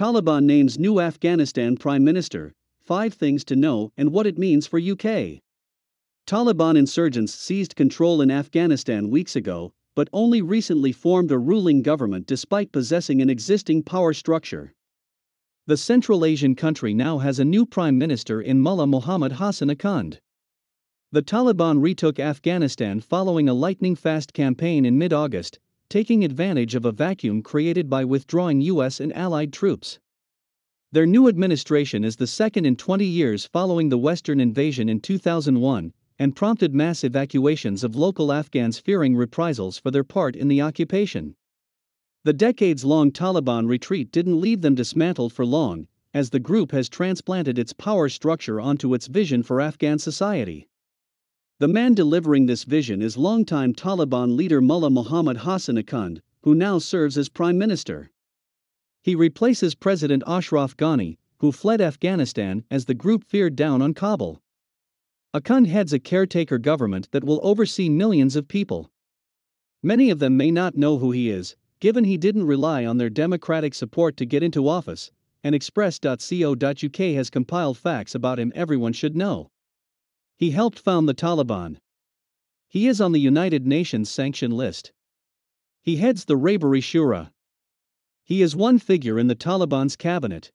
Taliban names new Afghanistan Prime Minister, 5 things to know and what it means for UK. Taliban insurgents seized control in Afghanistan weeks ago, but only recently formed a ruling government despite possessing an existing power structure. The Central Asian country now has a new prime minister in Mullah Muhammad Hassan Akhund. The Taliban retook Afghanistan following a lightning fast campaign in mid August, taking advantage of a vacuum created by withdrawing US and allied troops. Their new administration is the second in 20 years following the Western invasion in 2001 and prompted mass evacuations of local Afghans fearing reprisals for their part in the occupation. The decades long Taliban retreat didn't leave them dismantled for long, as the group has transplanted its power structure onto its vision for Afghan society. The man delivering this vision is longtime Taliban leader Mullah Muhammad Hassan Akhund, who now serves as prime minister. He replaces President Ashraf Ghani, who fled Afghanistan as the group feared down on Kabul. Akhund heads a caretaker government that will oversee millions of people. Many of them may not know who he is, given he didn't rely on their democratic support to get into office, and Express.co.uk has compiled facts about him everyone should know. He helped found the Taliban. He is on the United Nations sanction list. He heads the Rehbari Shura. He is one figure in the Taliban's cabinet.